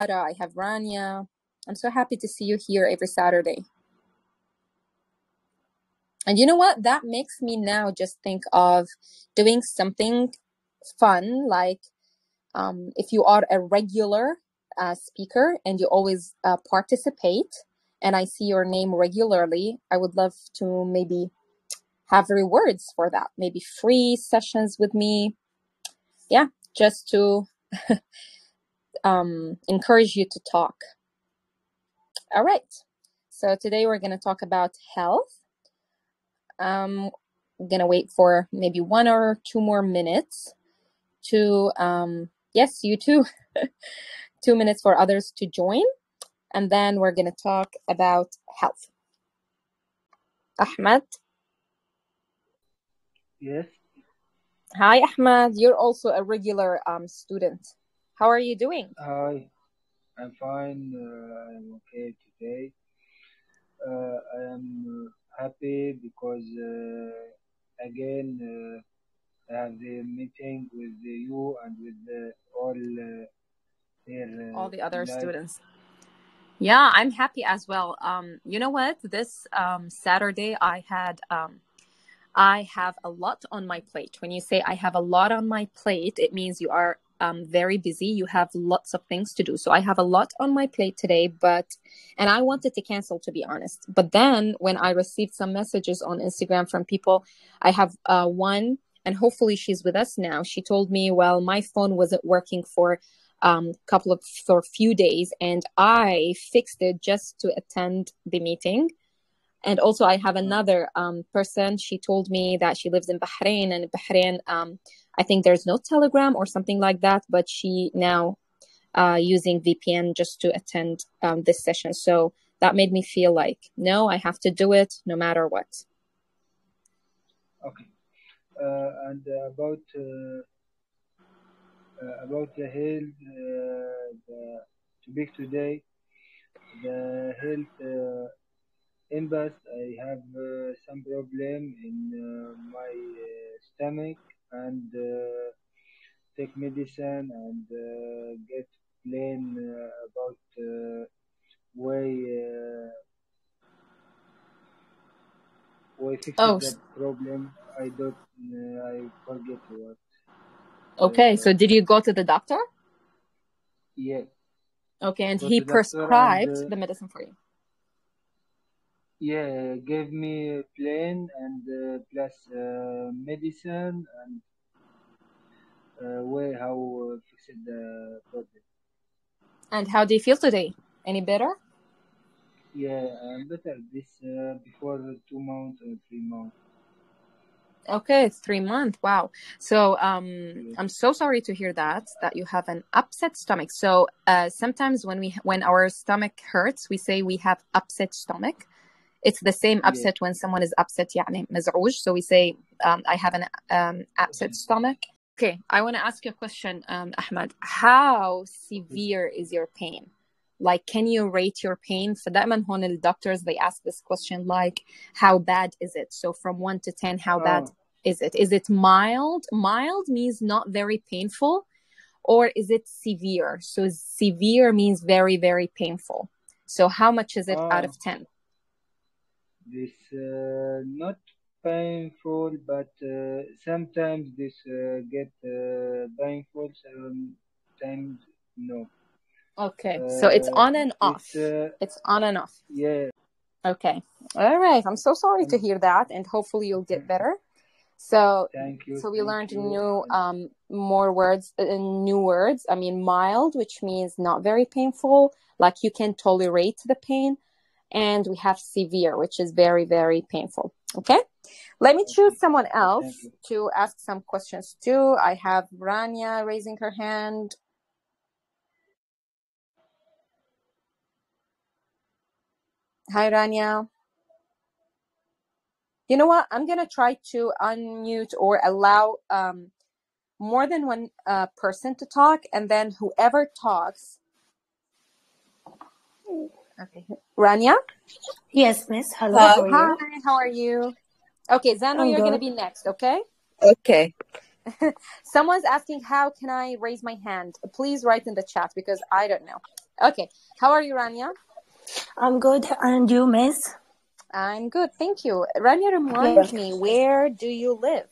I have Rania. I'm so happy to see you here every Saturday. And you know what? That makes me now just think of doing something fun, like um, if you are a regular uh, speaker and you always uh, participate, and I see your name regularly, I would love to maybe have rewards for that. Maybe free sessions with me. Yeah, just to um, encourage you to talk. All right. So today we're going to talk about health. Um, I'm going to wait for maybe one or two more minutes to, um, yes, you too, two minutes for others to join. And then we're going to talk about health. Ahmed. Yes. Hi, Ahmed. You're also a regular um, student. How are you doing? Hi. I'm fine. Uh, I'm okay today. Uh, I am uh, happy because uh, again uh, I have the meeting with you and with all uh, their uh, All the other life. students. Yeah, I'm happy as well. Um, you know what? This um, Saturday, I had um, I have a lot on my plate. When you say I have a lot on my plate, it means you are um, very busy. You have lots of things to do. So I have a lot on my plate today, but, and I wanted to cancel to be honest. But then when I received some messages on Instagram from people, I have uh, one, and hopefully she's with us now. She told me, well, my phone wasn't working for um couple of for a few days and i fixed it just to attend the meeting and also i have another um, person. She told me that she lives in bahrain and in bahrain um, i think there's no telegram or something like that but she now uh, using vpn just to attend um, this session. So that made me feel like no i have to do it no matter what. Okay. Uh, and uh, about uh, uh, about the health, uh, the topic today, the health uh, impact. I have uh, some problem in uh, my uh, stomach and uh, take medicine and uh, get plain uh, about uh, uh, why fix oh that problem. I don't. Uh, I forget what. okay so did you go to the doctor yeah, okay and he and prescribed uh, the medicine for you yeah, gave me a plan and uh, plus uh, medicine and uh, way how uh, fix the problem. and how do you feel today any better Yeah, I'm better this uh, before two months or three months. Okay, three months. Wow. So um I'm so sorry to hear that that you have an upset stomach. So uh sometimes when we when our stomach hurts, we say we have upset stomach. It's the same yeah, upset when someone is upset يعني مزعوج. So we say um I have an um upset stomach. Okay, I want to ask you a question, um Ahmed. How severe is your pain? Like, can you rate your pain? فدائما هون the doctors they ask this question like, how bad is it? So from one to ten, how bad Oh, is it? Is it mild? Mild means not very painful, or is it severe? So severe means very, very painful. So how much is it out oh, of 10? This uh, not painful, but uh, sometimes this uh, get uh, painful. Sometimes no. Okay, so it's on and off. uh, It's on and off. yeah. Okay. All right. I'm so sorry to Um, hear that, and hopefully you'll get better. So, thank you, so we thank learned you. new, um, more words, uh, new words. I mean, mild, which means not very painful, like you can tolerate the pain, and we have severe, which is very, very painful. Okay. Let me choose someone else to ask some questions too. I have Rania raising her hand. Hi, Rania. You know what? I'm gonna try to unmute or allow um, more than one uh, person to talk, and then whoever talks. Okay, Rania. Yes, miss. Hello, how are Hi, you? how are you? Okay, Zano, I'm you're gonna be next. Okay. Okay. Someone's asking how can I raise my hand? Please write in the chat because I don't know. Okay. How are you, Rania? I'm good. And you, Miss? I'm good, thank you. Rania, remind me, where do you live?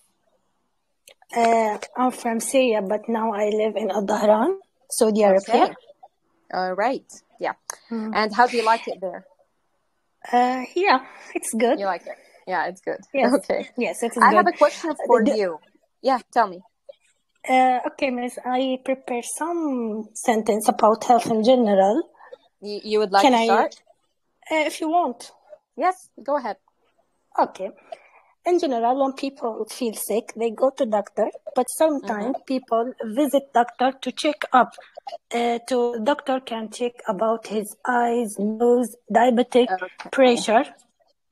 Uh, I'm from Syria, but now I live in Al Dhahran, Saudi Arabia. Okay. All right. Yeah. Mm. And how do you like it there? Uh, yeah, it's good. You like it? Yeah, it's good. Yes. Okay. Yes, it's I good. have a question for the- you. Yeah, tell me. Uh, okay, Miss, I prepare some sentence about health in general. You, you would like Can to I- start? Uh, if you want. Yes, go ahead. Okay. In general, when people feel sick, they go to doctor, but sometimes people visit doctor to check up. Uh, to doctor can check about his eyes, nose, diabetic, Okay. pressure.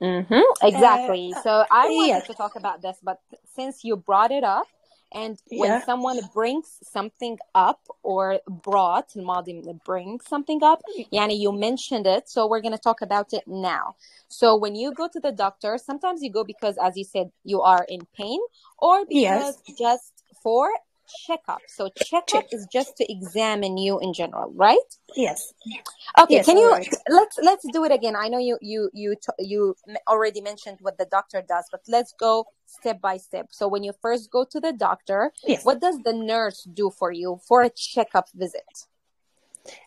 Mm-hmm. Exactly. so I wanted yeah. to talk about this, but since you brought it up, and when Yeah. someone brings something up or brought الماضي bring something up, yani you mentioned it, so we're gonna talk about it now. So when you go to the doctor, sometimes you go because, as you said, you are in pain, or because Yes. just for checkup. So checkup Check. is just to examine you in general, right? Yes. Okay, Yes, can you alright. let's let's do it again. I know you you you you already mentioned what the doctor does, but let's go step by step. So when you first go to the doctor, Yes. what does the nurse do for you for a checkup visit?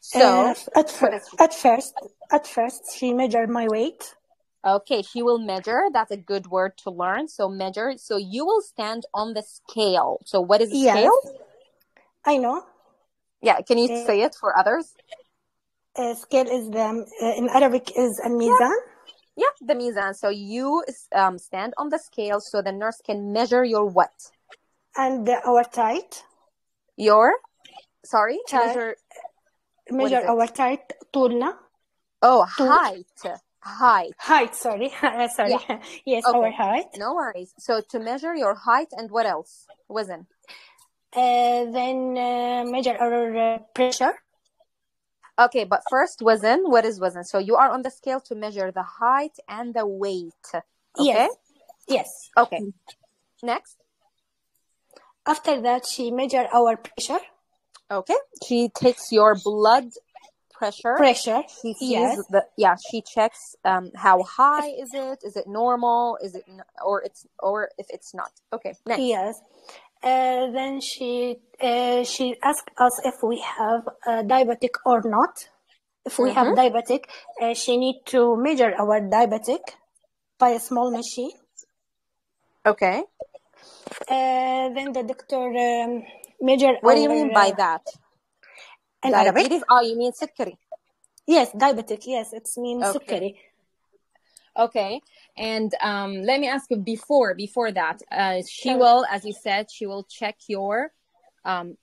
So Uh, at, what fir- is- at first, at first, she measured my weight. okay, she will measure. That's a good word to learn. So measure. So you will stand on the scale. So what is a Yes. scale? I know. Yeah, can you Uh, say it for others? Uh, scale is the uh, in Arabic is al mizan. Yeah, the mizan. So you um, stand on the scale so the nurse can measure your what? and uh, our height. Your sorry, Child. measure Measure it? our height. طولنا. oh Two. height. Height. Height. Sorry. Uh, sorry. yes, Okay. our height. No worries. So to measure your height and what else? Wazn. Uh, then uh, measure our uh, pressure. Okay, but first wazn. What is wazn? So you are on the scale to measure the height and the weight. Okay. Yes. Yes. Okay. Next. After that, she measure our pressure. Okay. She takes your blood pressure. Pressure. She sees Yes. the yeah. She checks um how high is it? Is it normal? Is it or it's or if it's not? Okay. Next. Yes. Uh, then she uh, she asked us if we have uh, diabetic or not. If we have diabetic, uh, she need to measure our diabetic by a small machine. Okay. Then the doctor um, measure. What do you mean by uh, that? in Arabic? Diabetes? Oh, you mean سكري. Yes, diabetic. Yes, it's mean Okay. سكري. Okay. And um, let me ask you before before that, uh, she Sure. will, as you said, she will check your um,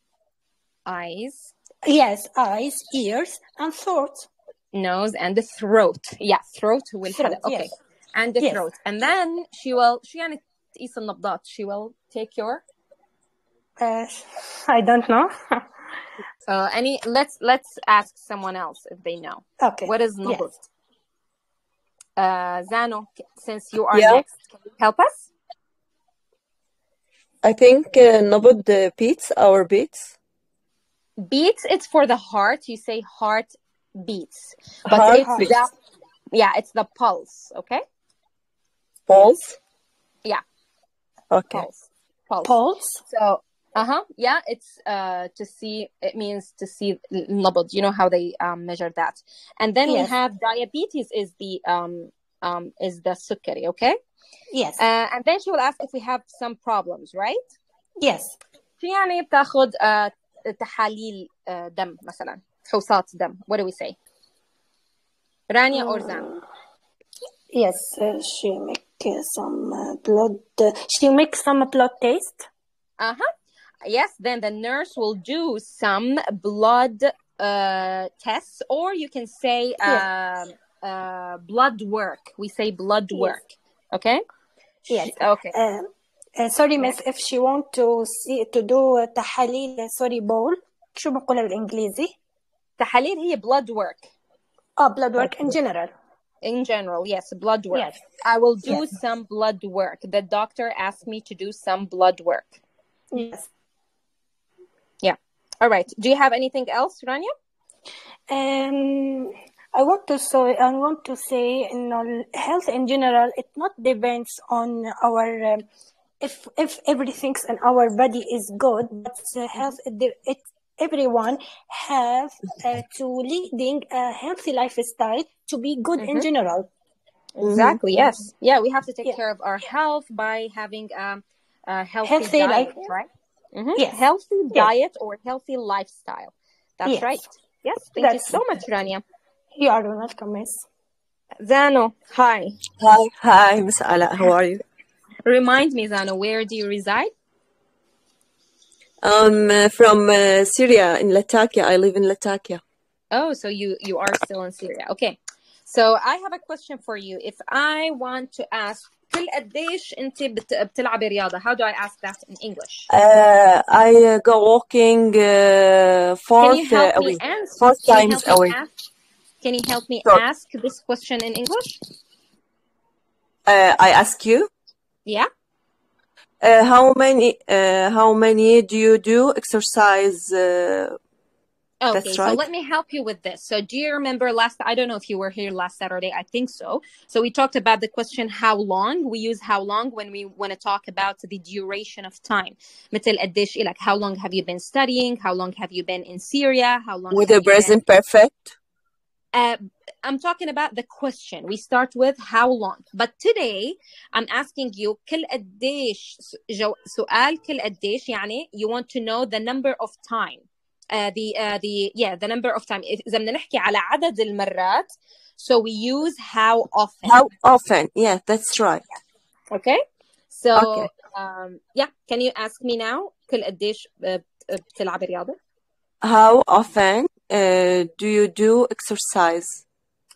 eyes, Yes, eyes, ears, and throat. nose, and the throat. Yeah, throat will Throat, okay, yes. and the Yes. throat, and then she will. شو يعني تقيس النبضات? She will take your Uh, I don't know. Uh, any let's let's ask someone else if they know. Okay. What is Nubud? Yes. Uh, Zano, since you are yeah. next, can you help us? I think uh, Nubud uh, beats our beats. Beats. It's for the heart. You say heart beats, but heart it's. The, yeah, it's the pulse. Okay. Pulse. Yeah. Okay. Pulse. Pulse. pulse? So uh-huh yeah it's uh to see it means to see النبض you know how they um, measure that and then we Yes. have diabetes is the um um is the sukari okay Yes. uh, and then she will ask if we have some problems right yes. شو يعني بتاخد uh, تحاليل uh, دم مثلا فحوصات دم what do we say رانيا or Zan Yes. Uh, she make uh, some uh, blood. Uh, she make some blood test. Uh-huh. Yes, then the nurse will do some blood uh, tests, or you can say um, uh, blood work. We say blood Yes. work. Okay? Yes. Okay. Uh, uh, sorry, miss. If she want to see to do uh, تحاليل sorry ball شو بنقولها بالإنجليزي؟ تحاليل هي blood work. Oh, blood work in general. In general, yes, blood work. Yes. I will do Yes. some blood work. The doctor asked me to do some blood work. Yes. All right. Do you have anything else, Rania? Um, I want to so I want to say, you know, health in general, it not depends on our um, if if everything in our body is good, but uh, health it, it everyone have uh, to leading a healthy lifestyle to be good in Mhm. general. Exactly. Yes. Yeah, we have to take Yeah. care of our health by having um, a healthy, Healthy diet, life. right? Hmm Yes. Healthy Yes. diet or healthy lifestyle. That's Yes. right. Yes. Thank you so much, Rania. you are welcome, miss. Zano, hi. Hi, hi, Miss Alaa. How are you? Remind me, Zano, where do you reside? I'm uh, from uh, Syria in Latakia. I live in Latakia. Oh, so you you are still in Syria. Okay. So I have a question for you. If I want to ask كل قديش انت بت- بتلعبي رياضة? How do I ask that in English? Uh, I uh, go walking uh, Can fourth you help uh, a me week, answer? four Can you times help a me week. ask? Can you help me Sure. ask this question in English? Uh, I ask you, Yeah. uh, how many uh, how many do you do exercise? Uh, Okay, that's so right. let me help you with this. So, do you remember last? I don't know if you were here last Saturday. I think so. So, we talked about the question how long. We use how long when we want to talk about the duration of time. مثل قديش إلك? How long have you been studying? How long have you been in Syria? How long with have the you been? present perfect? Uh, I'm talking about the question. We start with how long. But today, I'm asking you كل قديش جو, سؤال كل قديش يعني you want to know the number of time. Uh, the uh, the yeah the number of time إذا بدنا نحكي على عدد المرات so we use how often How often? Yeah, that's right. okay so Okay. um, yeah can you ask me now كل قديش uh, بتلعبي رياضة How often uh, do you do exercise?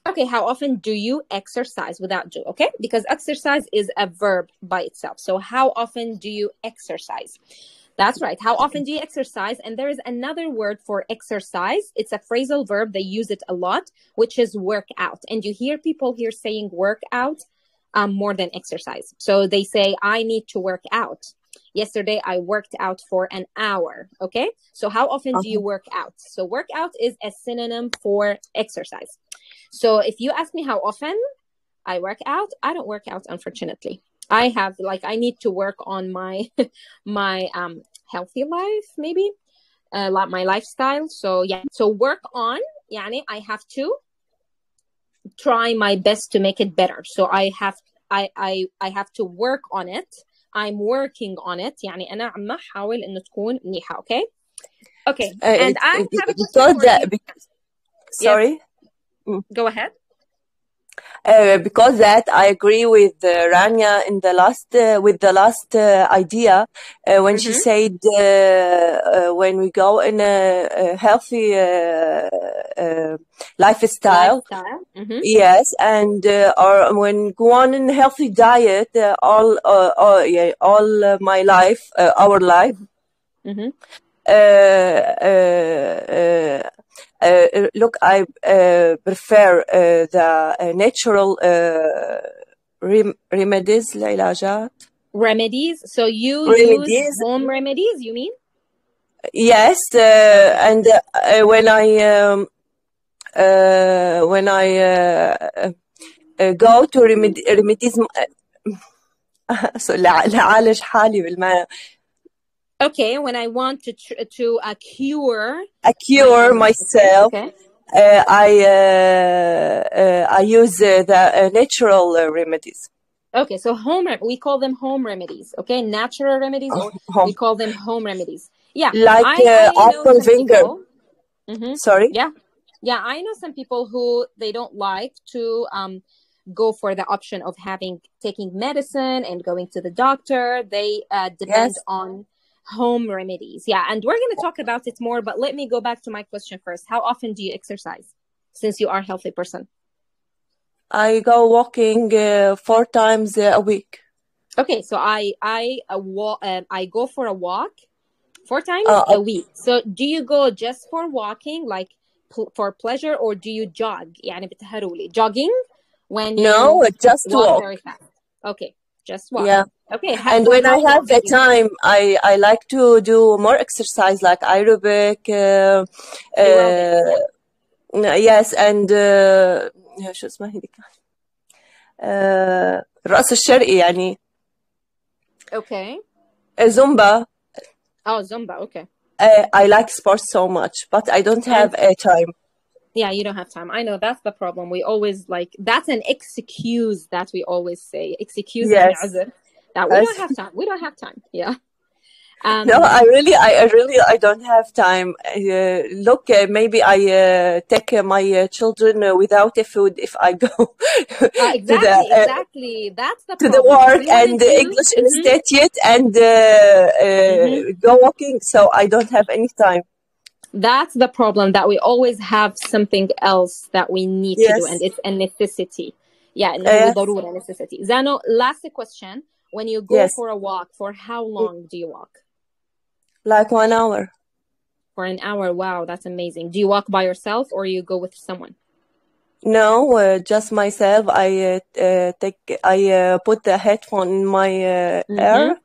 Okay, how often do you exercise without do? Okay, because exercise is a verb by itself. So, how often do you exercise? That's right. How often do you exercise? And there is another word for exercise. It's a phrasal verb. They use it a lot, which is work out. And you hear people here saying work out um, more than exercise. So they say, I need to work out. Yesterday, I worked out for an hour. Okay. So, how often do you work out? So, work out is a synonym for exercise. So if you ask me how often I work out, I don't work out unfortunately. I have like I need to work on my my um healthy life maybe uh, like my lifestyle. So yeah, so work on يعني I have to try my best to make it better. So I have I I I have to work on it. I'm working on it. يعني أنا عم أحاول إنه تكون منيحة. Okay. Okay. Uh, And it- I it- have a question because for that, you. bec- sorry. Go ahead. Uh, because that I agree with uh, Rania in the last uh, with the last uh, idea uh, when she Mhm. said uh, uh, when we go in a, a healthy uh, uh, lifestyle. Lifestyle. Mhm. Yes, and uh, or when go on in a healthy diet, uh, all uh, all, yeah, all uh, my life, uh, our life, Mhm. uh, uh, uh, uh, look, I uh, prefer uh, the uh, natural uh, rem- remedies, العلاجات. remedies. So you Remedies. use home remedies, you mean? Yes, uh, and uh, uh, when I um, uh, when I uh, uh, go to remedi- remedies so لع- لعالج حالي بالمعنى Okay, when I want to tr- to uh, cure I cure my myself. Okay. Uh, I uh, uh, I use uh, the uh, natural uh, remedies. Okay, so home we call them home remedies. Okay, natural remedies, Home. we call them home remedies. Yeah, Like I, I uh, apple vinegar. people. Mhm. Sorry. Yeah, yeah, I know some people who they don't like to um go for the option of having taking medicine and going to the doctor. They uh, depend Yes. on home remedies. Yeah, and we're going to talk about it more. But let me go back to my question first. How often do you exercise? Since you are a healthy person. I go walking uh, four times uh, a week. Okay, so I I uh, wa- uh, I go for a walk four times Uh, a week. So do you go just for walking, like pl- for pleasure, or do you jog? يعني بتهرولي jogging when you no, just walk walk. very fast. Okay, just walk. Yeah. Okay, ha- And for when I how have long the do you- time, I, I like to do more exercise like aerobic, uh, Aerobics, uh, yes and uh, شو اسمها هذيك uh, الرقص الشرقي يعني Okay. Zumba Oh, Zumba. Okay. uh, I like sports so much but I don't have a time yeah you don't have time i know that's the problem we always like that's an excuse that we always say excuse yes. that we don't have time we don't have time yeah um, no, I really, I, I really, I don't have time. Uh, look, uh, maybe I uh, take uh, my uh, children uh, without a food if I go ah, exactly, the, exactly. That's the to problem. the work and the English mm-hmm. Institute and mm-hmm. go walking. So I don't have any time that's the problem that we always have something else that we need yes. to do and it's a necessity. Yeah yes. necessity. Zano last question. When you go yes. for a walk for how long do you walk? Like one hour. For an hour wow that's amazing. Do you walk by yourself or you go with someone? No uh, just myself. I uh, uh take i uh, put the headphone in my uh, mm-hmm. ear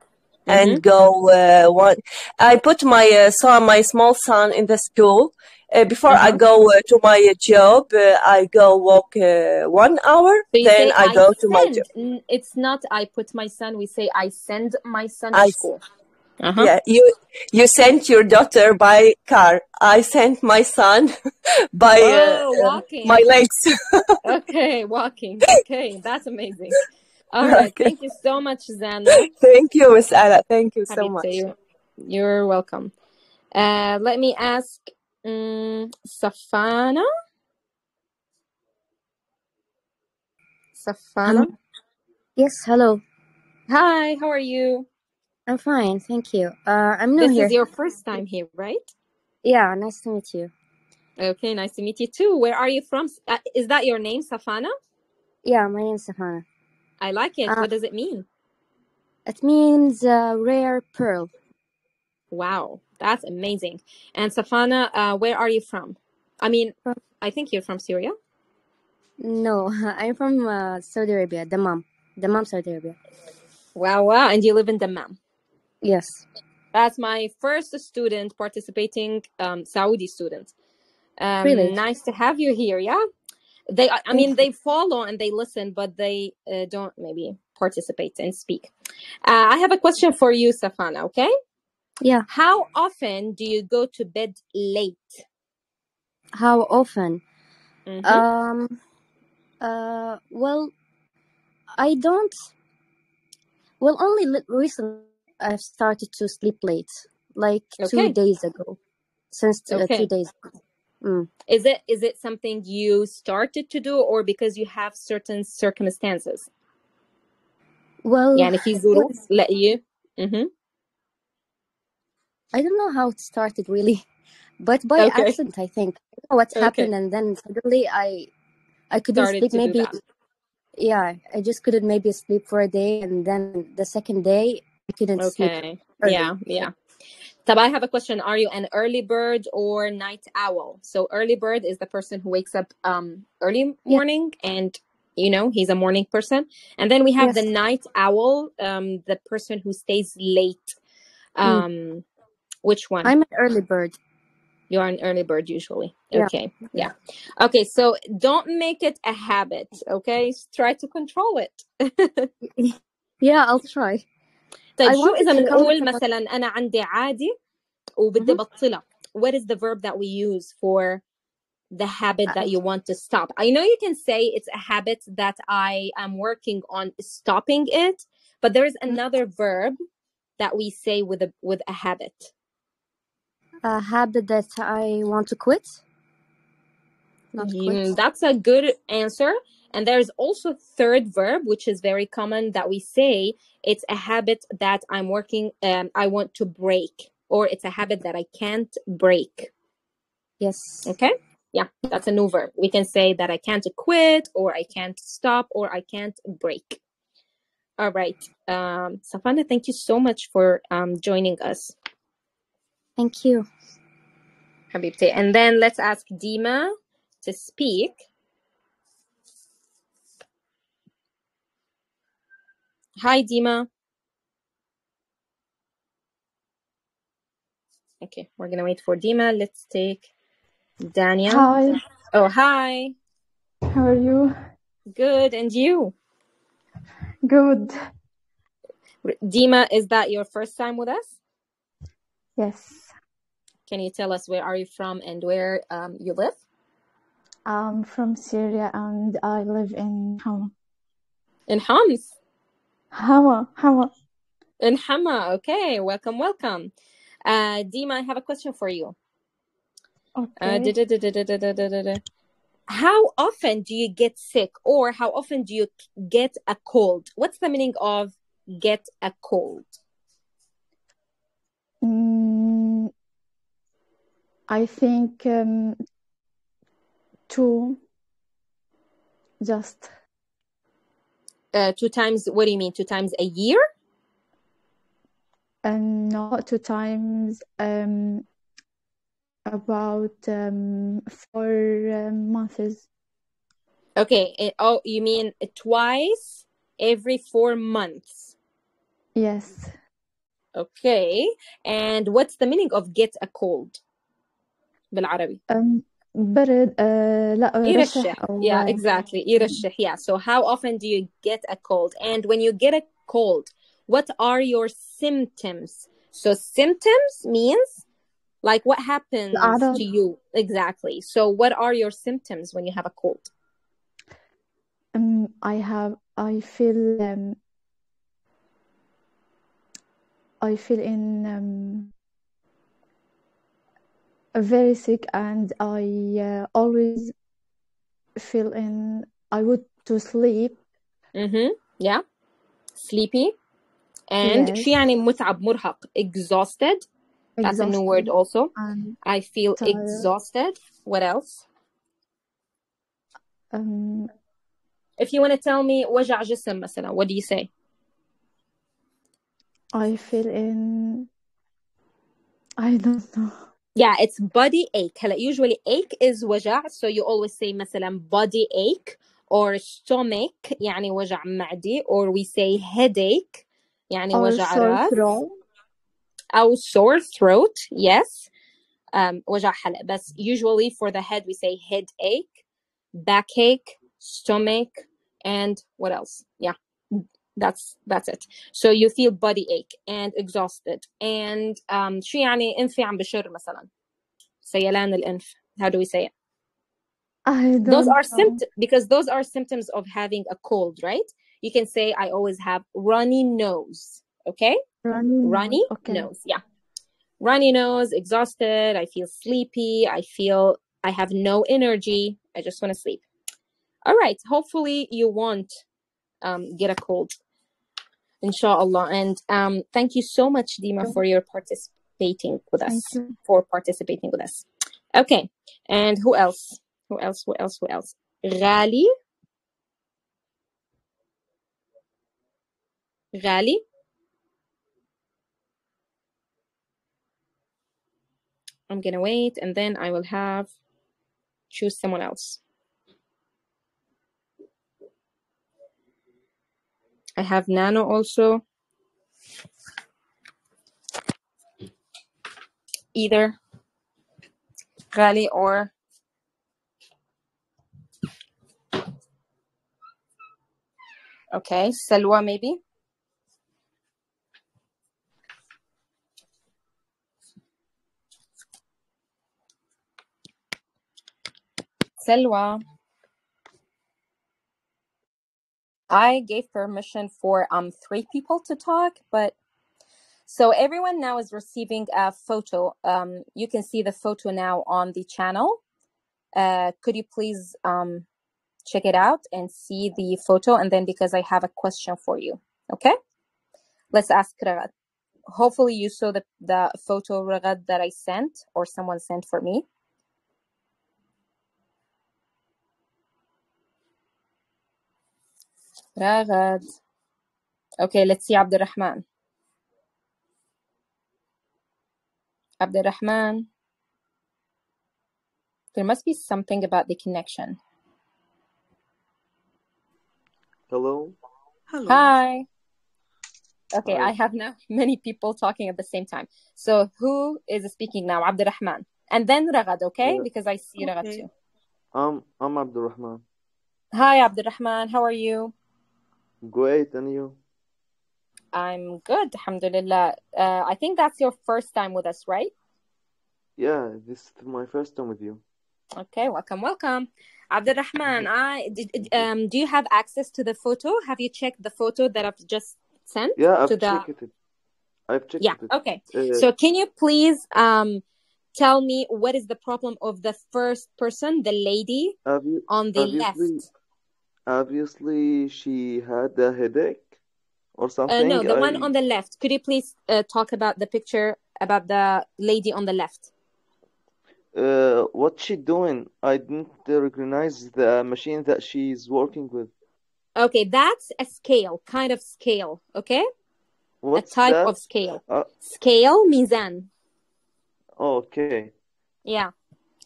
and go uh, one. I put my uh, son, my small son, in the school. Uh, before I Uh-huh. go uh, to my uh, job, uh, I go walk uh, one hour. So then say I go to my job. It's not I put my son. We say I send my son I to s- school. Uh-huh. Yeah, you you sent your daughter by car. I sent my son by Oh, uh, walking. my legs. Okay, walking. Okay, that's amazing. All right. Okay. Thank you so much, Zana. Thank you, Miss Alaa. Thank you so much. to You're welcome. Uh, let me ask um, Safana. Safana. Um, yes, hello. Hi, how are you? I'm fine, thank you. Uh, I'm new here. This here. is your first time here, right? Yeah, nice to meet you. Okay, nice to meet you too. Where are you from? Uh, is that your name, Safana? Yeah, my name is Safana. I like it. Uh, what does it mean? it means uh, rare pearl. Wow, that's amazing. And Safana, uh, where are you from? I mean, I think you're from Syria. No, I'm from uh, Saudi Arabia, Dammam. Dammam, Saudi Arabia. Wow, wow. And you live in Dammam. Yes. That's my first student participating, um, Saudi student. Um, Really? nice to have you here. Yeah. They, I mean, they follow and they listen, but they uh, don't maybe participate and speak. Uh, I have a question for you, Safana. Okay. Yeah. How often do you go to bed late? How often? Mhm. Um. Uh. Well, I don't. Well, only li- recently I've started to sleep late, like two days ago. Since uh, Okay. two days ago. Mm. Is it is it something you started to do, or because you have certain circumstances? Well, يعني في it ظروف was, let you. Mm-hmm. I don't know how it started really, but by Okay. accident, I think. I don't know what Okay. happened, and then suddenly I I couldn't Started sleep. to do Maybe that. yeah, I just couldn't maybe sleep for a day, and then the second day I couldn't sleep Okay. early. Yeah, yeah. Tab, I have a question. Are you an early bird or night owl? So early bird is the person who wakes up um early Yeah. morning and you know he's a morning person. And then we have the night owl, um, the person who stays late. Mm. Um, which one? I'm an early bird. You're an early bird usually. Yeah. Okay. Yeah. Okay. So don't make it a habit. Okay. Try to control it. Yeah, I'll try. طيب I شو wanted إذا to بنقول comment about. مثلا أنا عندي عادي وبدي Mhm. بطلها what is the verb that we use for the habit Uh, that you want to stop I know you can say it's a habit that I am working on stopping it but there is mm, another verb that we say with a with a habit a habit that I want to quit. Not Mm, quit. that's a good answer and there's also third verb which is very common that we say it's a habit that I'm working um, I want to break or it's a habit that I can't break Yes. Okay. Yeah, that's a new verb. We can say that I can't quit, or I can't stop, or I can't break. All right. Um, Safana, thank you so much for um, joining us, Thank you. Habibti. And then let's ask Dima to speak. Hi, Dima. Okay, we're gonna wait for Dima. Let's take Dania. Hi. Oh, hi. How are you? Good. And you? Good. Dima, is that your first time with us? Yes. Can you tell us where are you from and where um, you live? I'm from Syria and I live in Hama. In Homs. Hama, Hama, In Hama, okay, welcome, welcome. Uh, Dima, I have a question for you. Okay. How often do you get sick or how often do you get a cold? What's the meaning of get a cold? Mm, I think um, two, just Uh, two times, what do you mean? Two times a year? and not two times um, about um, four um, months. Okay. eh, oh, you mean twice every four months. Yes. Okay. And what's the meaning of get a cold بالعربي? Um, برد uh, لا رشح يرشح. أو Yeah, exactly. يرشح. Yeah. So how often do you get a cold? And when you get a cold, what are your symptoms? So symptoms means like what happens الأعراض to you exactly. So what are your symptoms when you have a cold? Um, I have, I feel, um, I feel in um, very sick, and I uh, always feel in. I would to sleep. Mm-hmm. Yeah. Sleepy. And Yes, شو يعني متعب مرهق exhausted. That's a new word exhausted also. and I feel tired. exhausted. What else? Um, If you want to tell me وجع جسم مثلا, what do you say? I feel in. I don't know. Yeah, it's body ache. هلا usually ache is وجع, so you always say مثلا body ache or stomach يعني وجع معدي or we say headache يعني Or وجع sore راس throat. أو sore throat. Yes. Um, وجع حلق. But usually for the head we say headache, backache, stomach, and what else? Yeah, that's that's it. So you feel body ache and exhausted and um, شو يعني أنفي عم بشر مثلا سيلان الأنف. How do we say it? I Those don't are know. symptoms because those are symptoms of having a cold, right? You can say I always have runny nose. Okay, Runny nose. runny Okay. nose. Yeah, runny nose, exhausted. I feel sleepy. I feel I have no energy. I just want to sleep. All right. Hopefully you won't um, get a cold, inshallah. And um, thank you so much, Dima, for your participating with us, for participating with us. Okay. And who else? Who else? Who else? Who else? Ghali. Ghali. I'm gonna wait and then I will have choose someone else. I have Nano also. Either Ghali or okay, Salwa maybe. Salwa. I gave permission for um three people to talk, but so everyone now is receiving a photo. Um, you can see the photo now on the channel. Uh, could you please um check it out and see the photo? And then because I have a question for you, okay? Let's ask Ragad. Hopefully you saw the the photo Ragad that I sent or someone sent for me. Ragad. Okay, let's see Abdurrahman. Abdurrahman. There must be something about the connection. Hello. Hello. Hi. Okay, Hi. I have now many people talking at the same time. So who is speaking now? Abdurrahman. And then Ragad, okay? Yeah. Because I see Ragad too. I'm I'm Abdurrahman. Hi, Abdurrahman. How are you? Great, and you? I'm good, alhamdulillah. Uh, I think that's your first time with us, right? Yeah, this is my first time with you. Okay, welcome, welcome. Abdurrahman, I did, um, do you have access to the photo? Have you checked the photo that I've just sent Yeah, I've to the? checked it. I've checked Yeah, it. okay. Uh, So can you please um tell me what is the problem of the first person, the lady obvi- on the obviously, left? Obviously, she had a headache or Uh, something. no, the one on the left. Could you please uh, talk about the picture about the lady on the left? uh, what's she doing? I didn't recognize the machine that she's working with. Okay, that's a scale, kind of scale, okay? A type that? of scale. Uh, Scale, mizan. okay. Yeah.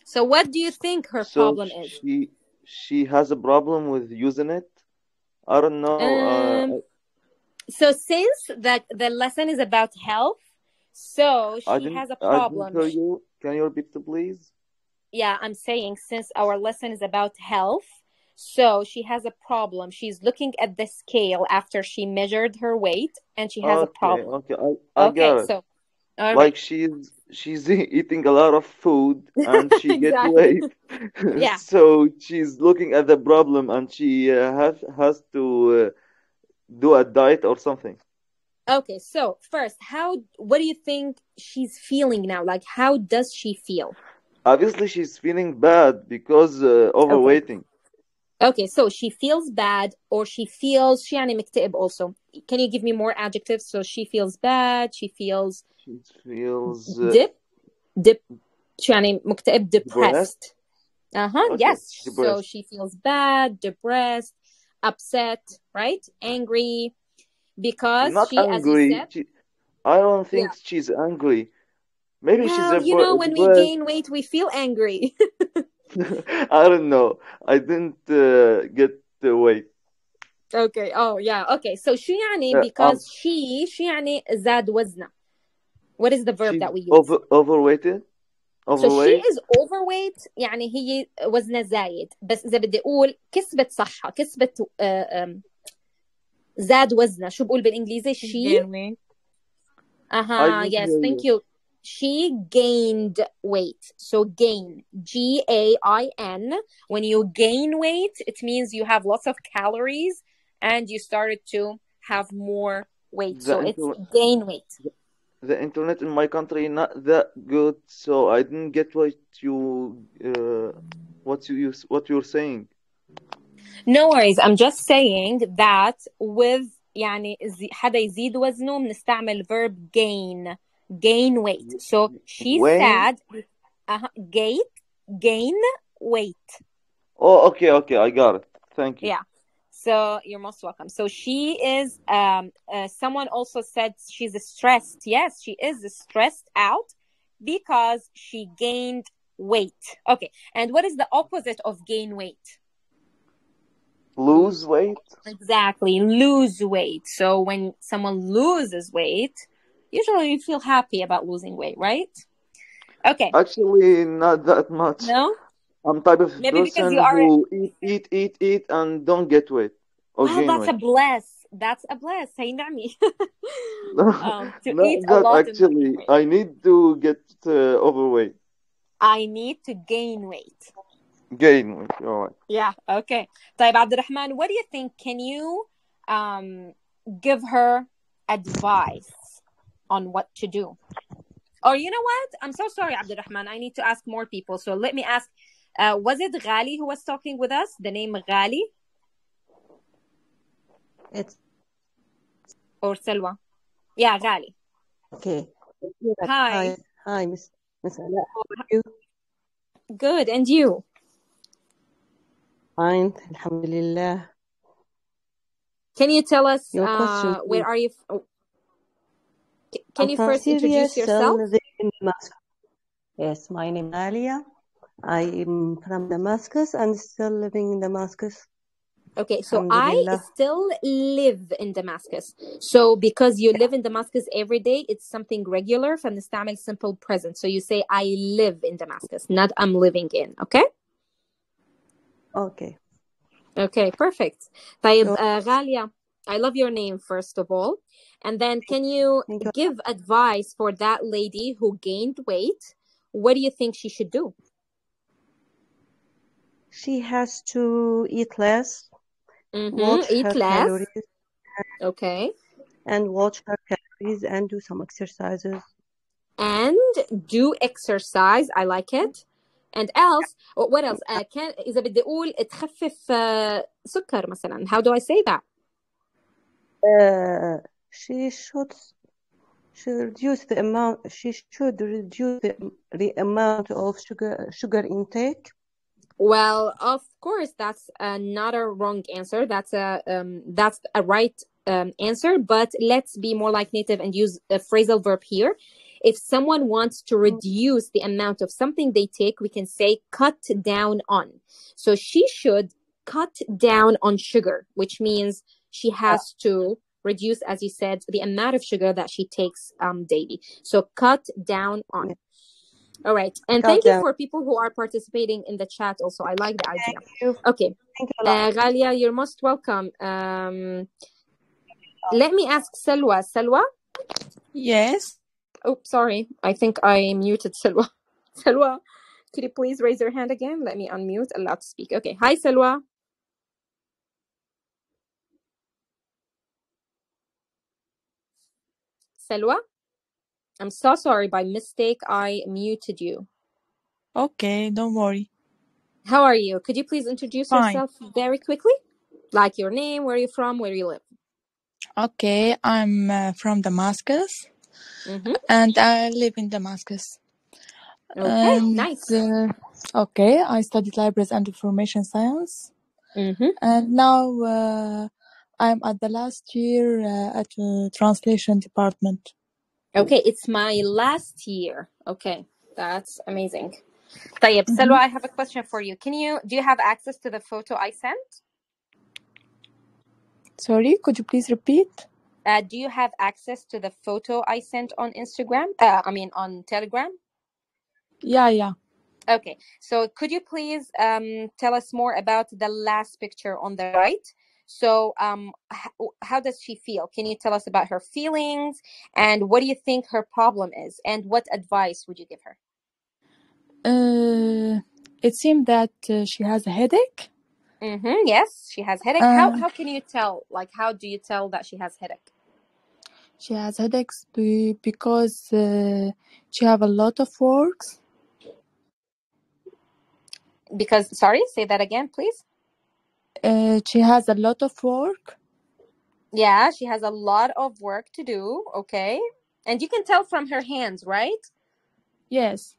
So what do you think her So problem is? she she has a problem with using it. I don't know. Uh, Um, so since that the lesson is about health, so I she has a I problem. hear you. Can you repeat it, please? yeah, I'm saying since our lesson is about health, so she has a problem. She's looking at the scale after she measured her weight and she has a problem. okay, I I Okay, got it. so all Like right. she's she's eating a lot of food and she get weight. Yeah. So she's looking at the problem and she uh, has has to uh, do a diet or something. Okay, so first, how what do you think she's feeling now? Like how does she feel? Obviously, she's feeling bad because uh, overweighting. Okay, so she feels bad or she feels she يعني مكتئب also. Can you give me more adjectives? So she feels bad, she feels She feels uh, dip, dip شو يعني مكتئب depressed. depressed. Uh-huh, Okay, yes. So depressed. she feels bad, depressed, upset, right? Angry because Not she, as you angry. said, She, I don't yeah. think she's angry. Maybe she's Well, you depre- know, when we depressed. gain weight, we feel angry. I don't know. I didn't uh, get the weight. Okay. Oh, yeah. Okay. So شو يعني Uh, um, because she شو يعني زاد وزنها. What is the verb she's that we use? over overweighted. So she Overweight. is overweight يعني هي وزنها زايد بس إذا بدي أقول كسبت صحة كسبت آه، آم، زاد وزنها شو بقول بالإنجليزي she gain weight. I uh-huh didn't yes hear thank you. you she gained weight so gain G A I N when you gain weight it means you have lots of calories and you started to have more weight The so it's inter gain weight the internet in my country not that good, so I didn't get what you uh what you you- what you're saying. No worries I'm just saying that with يعني زي- حدا يزيد وزنه بنستعمل verb gain gain weight so she sad uh-huh. gain gain weight Oh, okay, okay, I got it. Thank you. yeah so you're most welcome so she is um uh, someone also said she's stressed yes she is stressed out because she gained weight okay and what is the opposite of gain weight Lose weight. Exactly, lose weight. So when someone loses weight, usually you feel happy about losing weight, right? Okay. Actually, not that much. No? I'm type of Maybe because person you are who eat, eat, eat, eat, and don't get weight or well, gain that's a weight. bless. That's a bless. Hey Nami. um to Not eat a that lot and not gain actually. weight. I need to get uh, overweight. I need to gain weight. Gain weight. All right. Yeah, okay. طيب عبد الرحمن, what do you think? Can you um give her advice on what to do? Or you know what? I'm so sorry, Abdul Rahman. I need to ask more people. So let me ask uh, was it Ghali who was talking with us? The name Ghali It's or Selwa? Yeah, Ghali. okay. Hi. Hi, hi, Miss Miss Alaa. How are you? Good. And you? Fine, Alhamdulillah. Can you tell us Your question, uh, where are you? f- c- I'm Can you from first Syria, introduce still yourself? living in Damascus. Yes, my name is Alia. I am from Damascus and still living in Damascus. Okay, so I Alhamdulillah. still live in Damascus. So because you live in Damascus every day, it's something regular فبنستعمل simple present. So you say I live in Damascus, not I'm living in. Okay? Okay. Okay, perfect. طيب You're- uh, Ghalia, I love your name first of all. And then can you Thank you. give advice for that lady who gained weight? What do you think she should do? She has to eat less, Mm-hmm. watch Eat her less. calories, Okay. and watch her calories and do some exercises. And do exercise. I like it. And else, what else? Uh, can إذا بدي أقول تخفف uh, سكر مثلا. How do I say that? Uh, she should should reduce the amount. She should reduce the, the amount of sugar sugar intake. Well, of course, that's uh, not a wrong answer. That's a um, that's a right um, answer. But let's be more like native and use a phrasal verb here. If someone wants to reduce the amount of something they take, we can say cut down on. So she should cut down on sugar, which means she has to reduce, as you said, the amount of sugar that she takes um, daily. So cut down on. Yeah. All right. And Cut thank you for people who are participating in the chat also. I like the idea. Thank you. Okay. Thank you a lot. Uh, Ghalia, you're most welcome. Um, let me ask Selwa. Selwa? Yes. Oh, sorry. I think I muted Selwa. Selwa, could you please raise your hand again? Let me unmute. Allowed to speak. Okay. Hi, Selwa. Selwa? I'm so sorry. By mistake, I muted you. Okay, don't worry. How are you? Could you please introduce Fine. yourself very quickly? Like your name, where you're from, where you live. Okay, I'm uh, from Damascus Mm-hmm. and I live in Damascus. Okay, And nice. uh, okay, I studied libraries and information science, Mm-hmm. and now uh, I'm at the last year uh, at the translation department. Okay, it's my last year. Okay, that's amazing. طيب, Mhm. Salwa, I have a question for you. Can you do you have access to the photo I sent? Sorry, could you please repeat? Uh, do you have access to the photo I sent on Instagram? Uh, I mean on Telegram? Yeah, yeah. Okay, so could you please um, tell us more about the last picture on the right? So, um, h- how does she feel? Can you tell us about her feelings and what do you think her problem is? And what advice would you give her? Uh, it seemed that uh, she has a headache. Mm-hmm. Yes, she has headache. How Uh, how can you tell? Like, how do you tell that she has headache? she has headaches be- because uh, she have a lot of works. Because, sorry, say that again, please. Uh, she has a lot of work. Yeah, she has a lot of work to do. Okay, and you can tell from her hands, right? Yes,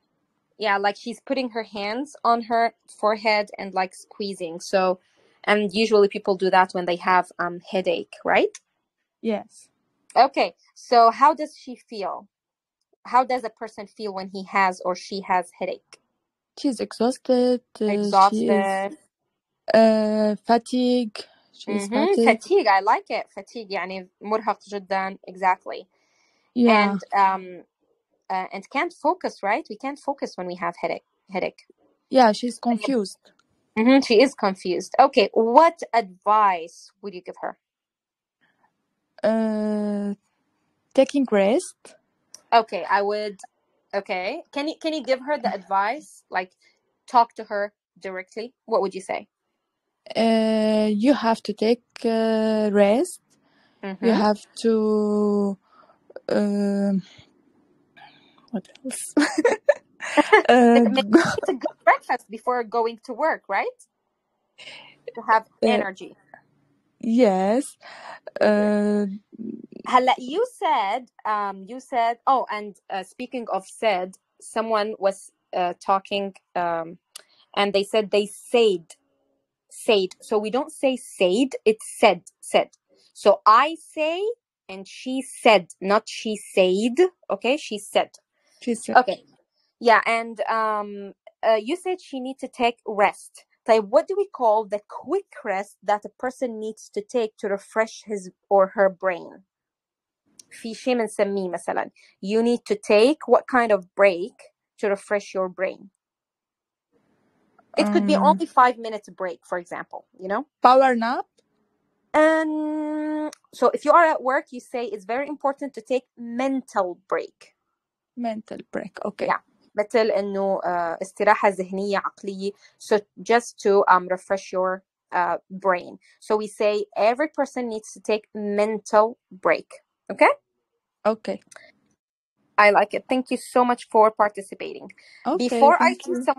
Yeah, like she's putting her hands on her forehead and like squeezing. So, and usually people do that when they have um headache, right? yes. Okay, so how does she feel? How does a person feel when he has or she has headache? She's exhausted. Uh, Exhausted uh, fatigue. She is Mm-hmm. fatigue. Fatigue. I like it. Fatigue. يعني مرهق جدا. Exactly. Yeah, And um uh, and can't focus, right? We can't focus when we have headache. Headache. yeah. She's confused. hmm She is confused. Okay, what advice would you give her? Uh, taking rest. Okay, I would. Okay, can you can you give her the advice? Like, talk to her directly. What would you say? Uh, you have to take uh, rest. You Mm-hmm. have to. Um, what else? uh, it's a good breakfast before going to work, right? To have uh, energy. yes. Uh, Hala, you said, um, you said, oh, and uh, speaking of said, someone was uh, talking, um, and they said they said, said. So we don't say said, it's said, said. So I say, and she said, not she said. Okay, she said. she said. Okay, yeah, and um, uh, you said she needs to take rest. Like, what do we call the quick rest that a person needs to take to refresh his or her brain? في شيء بنسميه مثلا you need to take what kind of break to refresh your brain It could be Um, only five minutes break, for example, you know? power nap. And so if you are at work, you say it's very important to take mental break. Mental break. Okay. Yeah. مثل انه uh, استراحة ذهنية عقلية so just to um, refresh your uh, brain so we say every person needs to take mental break okay Okay. I like it thank you so much for participating Okay. before I Thank choose you.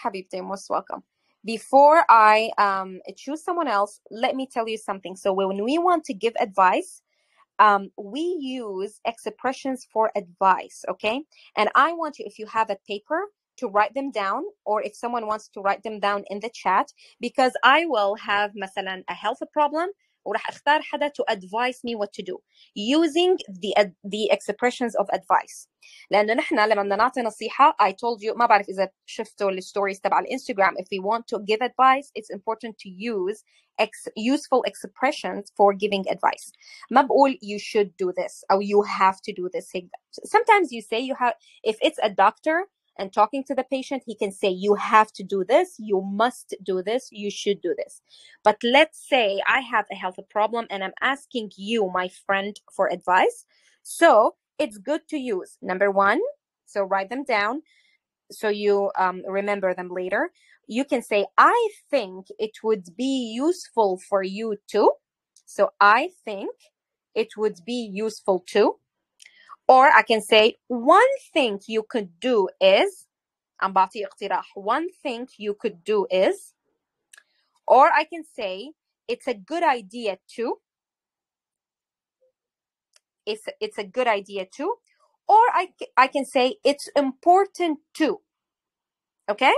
someone Habibti most welcome before I um, choose someone else let me tell you something so when we want to give advice um, we use expressions for advice, okay? And I want you, if you have a paper, to write them down, or if someone wants to write them down in the chat, because I will have مثلا a health problem وراح اختار حدا to advise me what to do using the the expressions of advice لانه نحن لما بدنا نعطي نصيحه I told you ما بعرف اذا شفتوا الستوريز تبع الانستغرام if we want to give advice it's important to use ex useful expressions for giving advice ما بقول you should do this or you have to do this هيك sometimes you say you have if it's a doctor and talking to the patient he can say you have to do this. You must do this. You should do this. But let's say i have a health problem and i'm asking you my friend for advice. So it's good to use number one so write them down so you um, remember them later. You can say i think it would be useful for you too so i think it would be useful too or I can say one thing you could do is عم بعطيه اقتراح one thing you could do is or I can say it's a good idea too it's it's a good idea too or I ca- I can say it's important too okay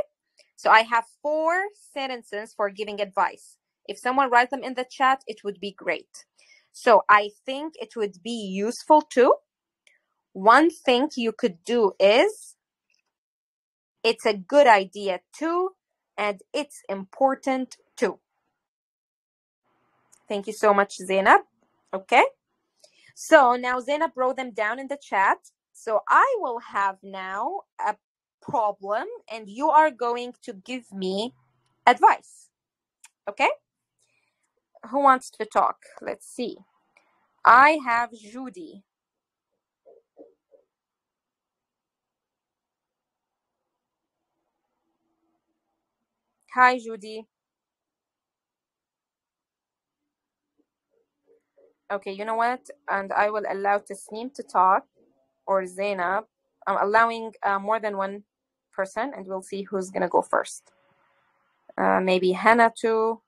so I have four sentences for giving advice if someone writes them in the chat it would be great so I think it would be useful too one thing you could do is it's a good idea too and it's important too. Thank you so much zainab. Okay. So now zainab wrote them down in the chat. So i will have now a problem and you are going to give me advice. Okay? Who wants to talk? Let's see. I have judy hi judy Okay, you know what? And I will allow Tasneem to talk or Zainab. I'm allowing uh, more than one person and we'll see who's going to go first. Uh, maybe Hannah too.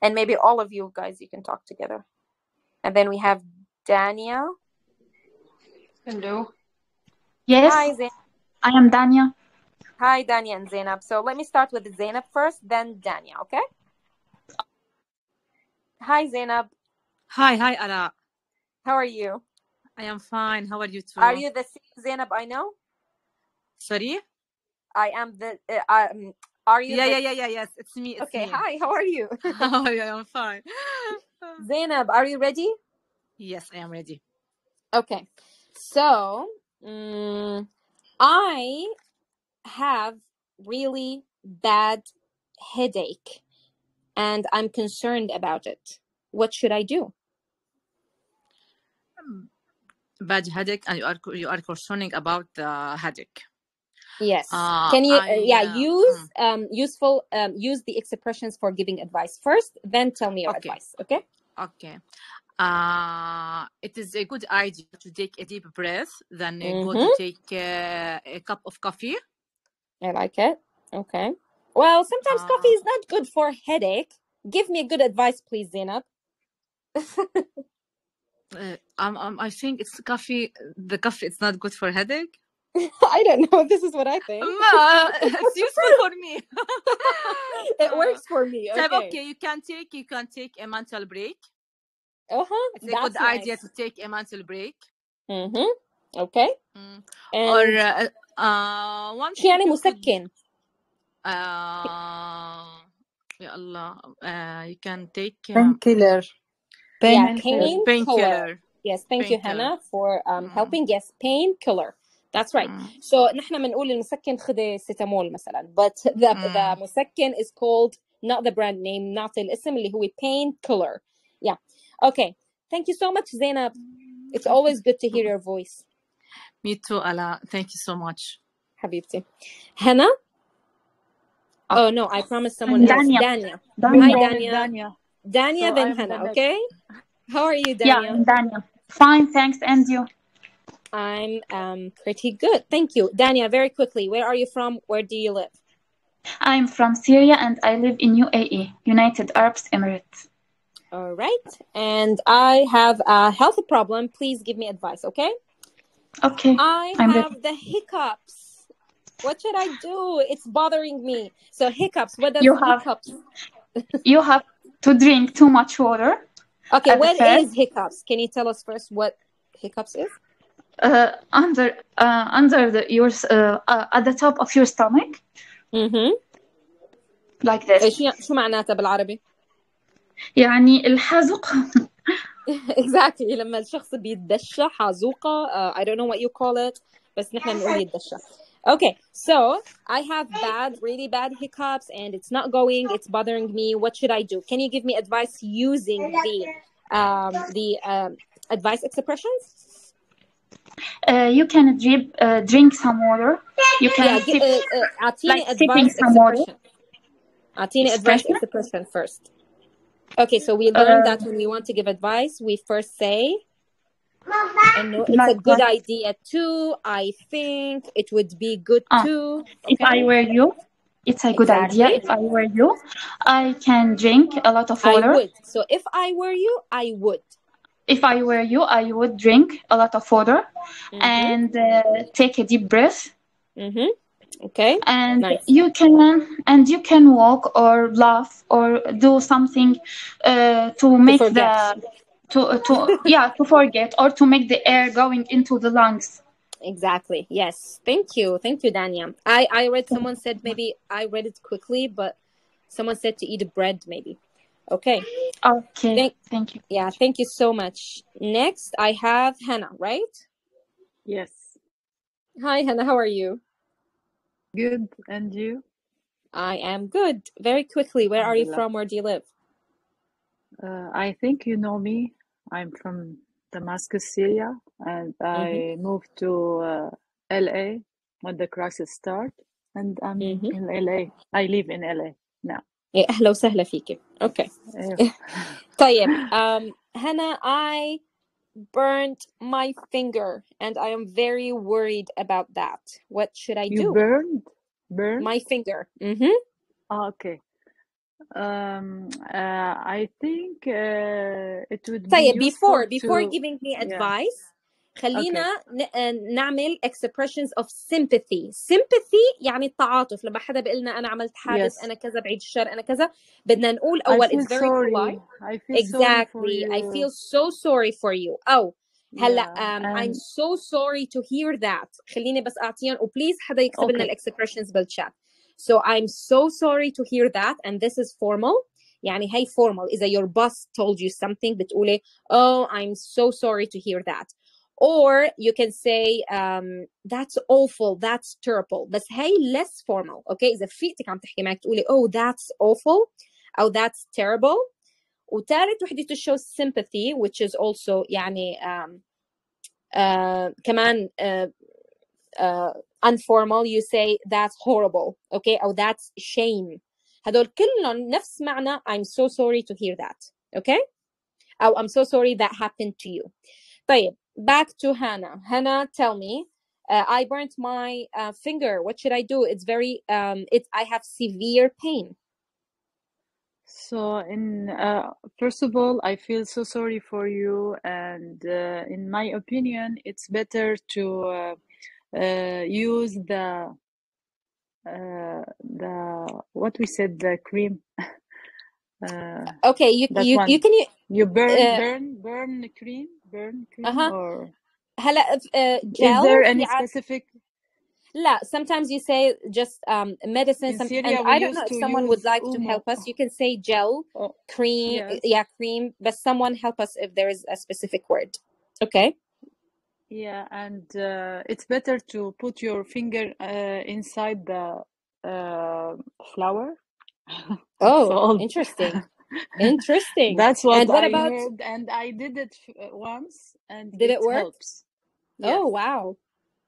And maybe all of you guys, you can talk together. And then we have Dania. Hello. Yes, Hi, Zainab. I am Dania. Hi, Dania and Zainab. So let me start with Zainab first, then Dania, okay? Hi, Zainab. Hi, hi, Alaa. How are you? I am fine. How are you too? Are you the same Zainab I know? Sorry? I am the. Uh, um, are you? Yeah, the... yeah, yeah, yeah, yes. It's me. It's Okay. me. Hi. How are you? I'm fine. Zainab, are you ready? Yes, I am ready. Okay. So, mm, I have really bad headache and I'm concerned about it. What should I do? Bad headache, and you are you are concerning about the headache. Yes. Uh, Can you, I yeah, uh, use mm, um, useful, um, use the expressions for giving advice first, then tell me your okay, advice. Okay. okay. Uh, it is a good idea to take a deep breath, then uh, go to Mm-hmm. take uh, a cup of coffee. I like it. Okay. Well, sometimes Uh, coffee um is not good for headache. Give me good advice, please, Zainab. uh, um, um, I think it's coffee. The coffee it's not good for headache. I don't know. This is what I think. Ma, it's useful for me. it works uh, for me. Type Okay. you can take you can take a mental break. Uh huh. It's a good idea to take a mental break. Mm hmm. Okay. Mm. Or uh, uh, one شو thing يعني you could مسكن؟ uh, يا الله uh, you can take um, Painkiller. Yeah, Painkiller. painkiller. painkiller. Yes, thank you, Painkiller. Hannah, for um, Mm. helping. Yes, painkiller. That's right. So نحن بنقول المسكن خذي ستامول مثلا but the the مسكن is called not the brand name نعطي الاسم اللي هو pain killer. Yeah. Okay. Thank you so much Zainab. It's always good to hear your voice. Me too, Alaa. Thank you so much. Habibti. Hannah? Uh, oh, no, I promised someone Dania. else. Dania. Dania. Hi, Dania. Dania, Dania so then Hannah, okay? How are you, Dania? Yeah, Dania. Fine, thanks. And you? I'm um, pretty good. Thank you. Dania, very quickly, where are you from? Where do you live? I'm from Syria and I live in UAE, United Arab Emirates. All right. And I have a health problem. Please give me advice, okay? Okay, I I'm have ready. the hiccups. What should I do? It's bothering me. So hiccups, what does You have hiccups? you have to drink too much water Okay, at the what first. is hiccups? Can you tell us first what hiccups is? Uh, under uh, under the your s- uh, uh, at the top of your stomach, Mm-hmm. like this. ايش شو معناتها بالعربي؟ يعني الحزق exactly لما الشخص بيتدشى حازوقة uh, I don't know what you call it بس نحن بنقول يتدشى Okay, so I have bad, really bad hiccups and it's not going, it's bothering me. What should I do? Can you give me advice using the um, the um, advice expressions? uh, you can drink uh, drink some water. You can Yeah, gi- sip uh, uh, أعطيني like sipping advice some water. expression. أعطيني advice Expression. expression first. Okay, so we learned that Uh, when we want to give advice, we first say, I know it's a good idea too. I think it would be good Ah, too. if I were you, it's a good idea. If I were you, I can drink a lot of I water. would. So if I were you, I would. If I were you, I would drink a lot of water Mm-hmm. and uh, take a deep breath. Mm-hmm. Okay. And Nice. you can and you can walk or laugh or do something uh, to To make the to to yeah to forget or to make the air going into the lungs. Exactly. Yes. Thank you. Thank you, Dania. I I read someone said maybe I read it quickly, but someone said to eat bread maybe. Okay. Okay, Thank thank you. yeah. Thank you so much. Next, I have Hannah. Right? Yes. Hi, Hannah. How are you? Good. And you? I am good. Very quickly, where are you Alhamdulillah. from? Where do you live? Uh, I think you know me. I'm from Damascus, Syria, and Mm-hmm. I moved to uh, LA when the crisis started, and I'm Mm-hmm. in LA. I live in LA now. إيه، أهلا وسهلا فيك. Okay. Yeah. طيب. Um, Hannah, I burned my finger and I am very worried about that. What should I you do? You burned? Burned? My finger. Mm-hmm. Ah, okay. Um, uh, I think uh, it would Say. It before, to... before giving me advice, خلينا ن- آه، نعمل expressions of sympathy sympathy يعني التعاطف لما حدا بيقول لنا أنا عملت حادث Yes. أنا كذا بعيد الشر أنا كذا بدنا نقول I اول feel it's very sorry. polite I feel sorry for exactly I you. feel so sorry for you أو هلا Yeah. um, I'm so sorry to hear that خليني بس اعطيهم وبليز حدا يكتب لنا okay. الاكسبريشنز بالchat so I'm so sorry to hear that and this is formal يعني هي formal إذا your boss told you something بتقولي oh I'm so sorry to hear that or you can say um, that's awful that's terrible بس هي less formal okay إذا رفيقتك عم تحكي معك تقولي oh that's awful أو that's terrible وثالث وحدة to show sympathy which is also يعني um, uh, كمان uh, uh, informal you say that's horrible okay أو that's shame هدول كلهم نفس معنى I'm so sorry to hear that okay أو I'm so sorry that happened to you طيب back to Hannah. Hannah tell me uh, I burnt my uh, finger. What should I do? It's very um, it's I have severe pain. So, in uh, first of all, I feel so sorry for you, and uh, in my opinion, it's better to uh, uh, use the uh, the what we said the cream. Uh, okay you you, you can you You burn, burn, burn cream, burn cream, uh-huh or هلا uh, is gel there في any عاد specific? لا sometimes you say just um, medicine In some, Syria, and we I don't know used if to someone would use like to umo. help us you can say gel Oh, cream yes. yeah cream but someone help us if there is a specific word okay Yeah, and uh, it's better to put your finger uh, inside the uh, flower. Oh, So interesting. Interesting. that's what And what I about heard, and I did it uh, once, and did it it work? helps. Yes, Oh, wow.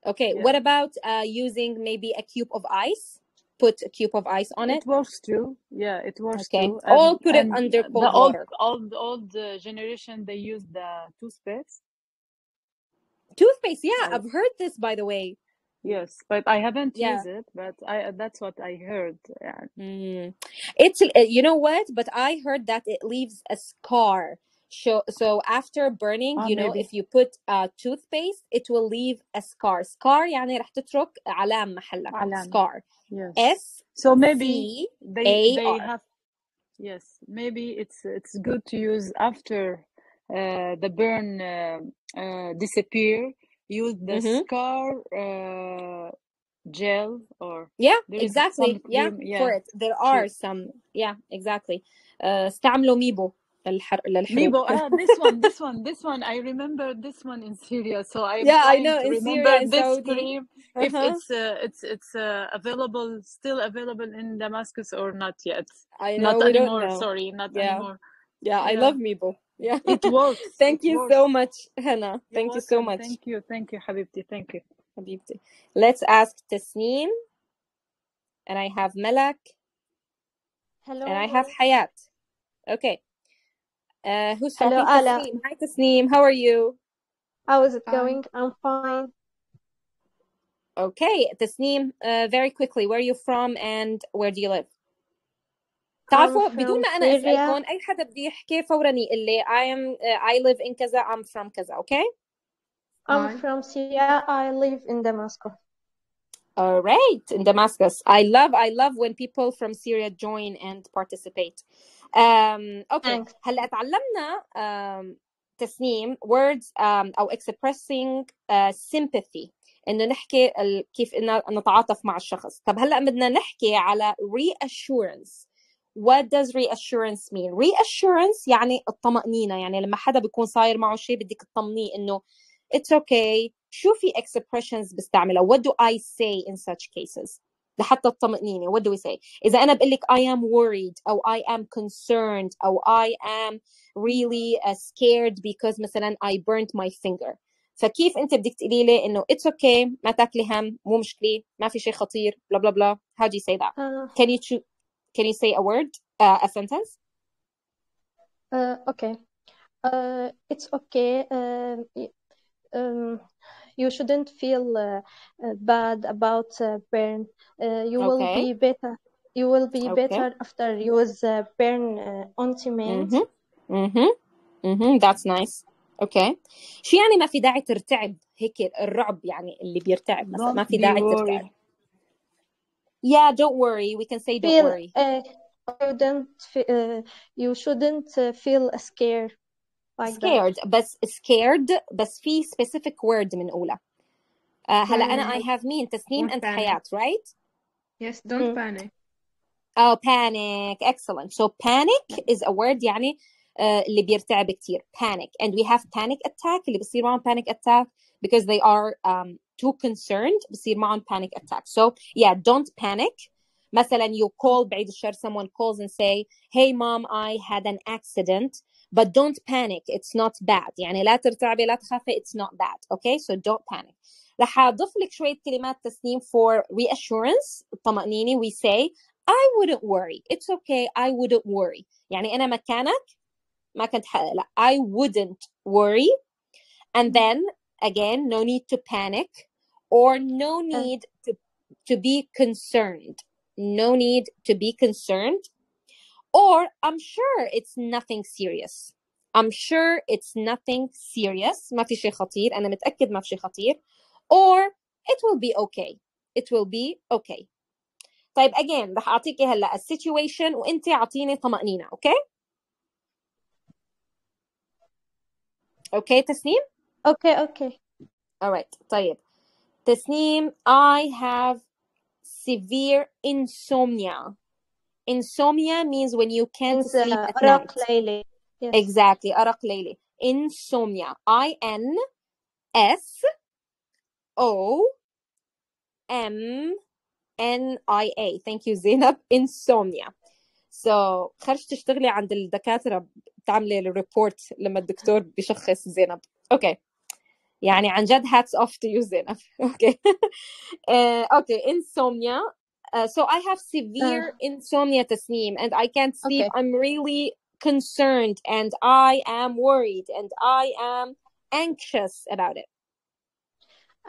Okay. yeah. What about uh using maybe a cube of ice? Put a cube of ice on It it. works too. Yeah, it works Okay. too. And put it under the cold old water. old old uh, generation they use the toothpaste. Toothpaste. Yeah, I I've heard this by the way. yes, but I haven't Yeah. used it. But I that's what I heard. Yeah. Mm. It's uh, you know what? But I heard that it leaves a scar. So so after burning, Ah, you know, maybe. if you put uh toothpaste, it will leave a scar. Scar يعني رح تترك علام محلك. علامة. Scar. Yes. S So maybe C they A they R. have yes, maybe it's it's good to use after uh, the burn uh, uh, disappear. use the mm-hmm. scar uh, gel or yeah exactly. yeah, yeah, for it. There are some yeah exactly. Uh استعملوا ميبو. للحر... ميبو. Ah, this one this one this one. I remember this one in Syria so I yeah I know. in remember Syria, this Saudi. cream uh-huh. if it's uh, it's it's uh, available still available in Damascus or not yet. I know. Not anymore sorry not yeah. anymore. Yeah, yeah. I love MEBO yeah. It works. Thank It you works. so much, Hannah. You're Thank you so much, Thank you. Thank you, Habibti. Thank you. Habibti. Let's ask Tasneem. And I have Malak. Hello. And I have Hayat. Okay. Uh, who's Hello, talking? Alaa. Tasneem. Hi, Tasneem. How are you? How is it Hi. going? I'm fine. Okay, Tasneem, uh, very quickly, where are you from and where do you live? تعرفوا بدون ما أنا Syria. أسألكم أي حدا بده يحكي فورا يقول لي I am uh, I live in كذا I'm from كذا okay I'm from Syria. I live in Damascus. all right in Damascus I love I love when people from Syria join and participate um, okay Thanks. هلا تعلمنا um, تسنيم words um, أو expressing uh, sympathy إنه نحكي ال- كيف إن نتعاطف مع الشخص طب هلا بدنا نحكي على reassurance what does reassurance mean reassurance يعني الطمأنينة يعني لما حدا بيكون صاير معه شيء بدك تطمنيه إنه it's okay شو في expressions بستعملها what do I say in such cases لحتى الطمأنينة what do we say إذا أنا بقول لك I am worried أو I am concerned أو I am really uh, scared because مثلا I burnt my finger فكيف انت بدك تقولي لي انه it's okay ما تاكلي هم مو مشكله ما في شيء خطير blah blah blah how do you say that Uh, can you choo- can you say a word, uh, a sentence? Uh, okay. Uh, it's okay. Um, um, you shouldn't feel uh, uh, bad about uh, burn. Uh, you okay. will be better. You will be okay. better after you use burn ointment. Mm-hmm. Mm-hmm. Mm-hmm. That's nice. Okay. شو يعني ما في داعي ترتعب هيك الرعب يعني اللي بيرتعب مثلا ما في داعي ترتعب yeah don't worry we can say don't Feel worry uh, you don't fe- uh, you shouldn't uh, feel scared like that. scared بس scared بس في specific word بنقولها uh, هلا انا I Panic. have مين تسنيم Don't and panic. حياة right Yes, don't Mm. panic. Oh, panic. Excellent. So panic is a word يعني uh, اللي بيرتعب كتير. Panic. And we have panic attack اللي بصير معهم panic attack because they are um, too concerned بصير معهم panic attack. So yeah, don't panic. مثلا you call بعيد الشر someone calls and say hey mom I had an accident but don't panic it's not bad يعني لا ترتعبي لا تخافي it's not bad okay so don't panic رح أضيف لك شوية كلمات تسنيم for reassurance الطمأنينة we say I wouldn't worry it's okay I wouldn't worry يعني أنا مكانك ما كنت حقلق I wouldn't worry and then again no need to panic or no Uh, need to, to be concerned no need to be concerned or I'm sure it's nothing serious I'm sure it's nothing serious ما في شيء خطير أنا متأكد ما في شيء خطير or it will be okay it will be okay طيب again رح أعطيكي هلا a situation وأنت أعطيني طمأنينة okay okay تسنيم Okay, okay. alright طيب تسنيم I have severe insomnia insomnia means when you can't Means sleep uh, at أرق night ليلي. Yes. exactly أرق ليلي insomnia I N S O M N I A thank you زينب insomnia so خرجت تشتغلي عند الدكاترة تعملي الريبورت لما الدكتور بيشخص زينب أوكي يعني عن جد hats off to you زينب اوكي اوكي insomnia uh, so I have severe insomnia تسنيم and I can't sleep Okay. I'm really concerned and I am worried and I am anxious about it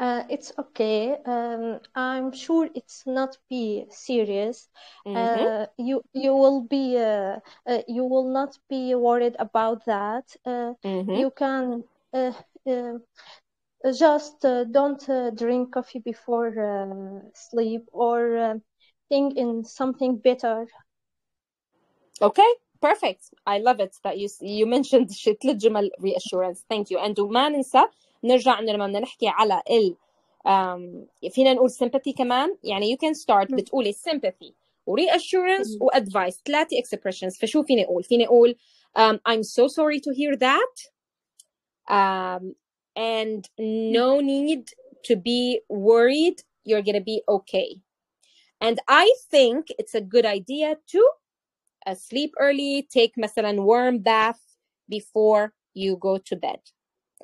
Uh, it's okay. Um, I'm sure it's not be serious. Mhm. Uh, you you will be uh, uh, you will not be worried about that. Uh, Mhm. you can uh, uh, just uh, don't uh, drink coffee before uh, sleep or uh, think in something better. Okay, perfect. I love it that you you mentioned شي ثلاث جمل reassurance. Thank you. And وما ننسى نرجع إنه لما بدنا نحكي على ال um, فينا نقول sympathy كمان يعني you can start بتقولي sympathy و reassurance و advice ثلاثة expressions فشو فيني أقول؟ فيني أقول um, I'm so sorry to hear that um, and no need to be worried you're gonna be okay and I think it's a good idea to uh, sleep early take مثلا warm bath before you go to bed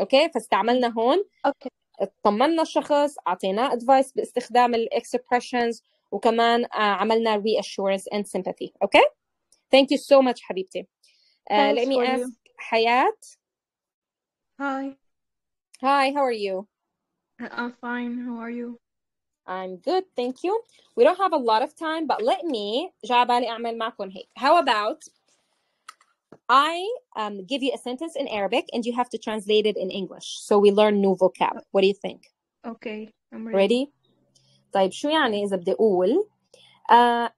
اوكي فاستعملنا هون Okay. طمنا الشخص اعطيناه advice باستخدام ال expressions وكمان uh, عملنا reassurance and sympathy okay thank you so much حبيبتي uh, let Thanks me for ask you. حياة Hi, hi how are you I'm fine. How are you? I'm good thank you we don't have a lot of time but let me جا بالي أعمل معكم هيك how about I um, give you a sentence in Arabic and you have to translate it in English so we learn new vocab what do you think Okay, I'm ready. ready طيب شو يعني إذا بدي أقول آه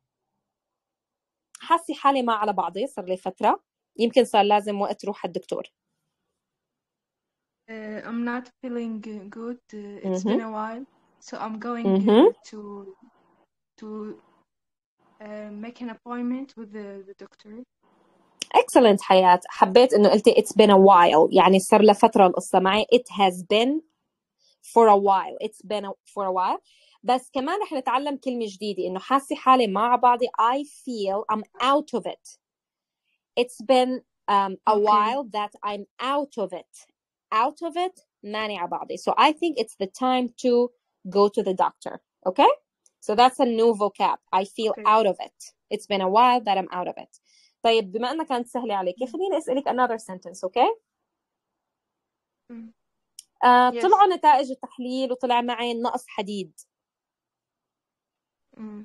حاسة حالي ما على بعضي صار لي فترة يمكن صار لازم وقت روح الدكتور Uh, I'm not feeling uh, good. Uh, it's been Mhm. a while, so I'm going Mhm. uh, to to uh, make an appointment with the, the doctor. excellent حياة حبيت إنه قلتي it's been a while يعني صار لها فترة القصة معي it has been for a while it's been a, for a while بس كمان رح نتعلم كلمة جديدة إنه حاسة حالي مع بعضي I feel I'm out of it it's been um, a Okay. while that I'm out of it out of it ماني على بعضي so I think it's the time to go to the doctor okay so that's a new vocab I feel Okay. out of it it's been a while that I'm out of it طيب بما انها كانت سهله عليكي خليني اسالك another sentence okay Mm. آه Yes. طلعوا نتائج التحليل وطلع معي نقص حديد Mm.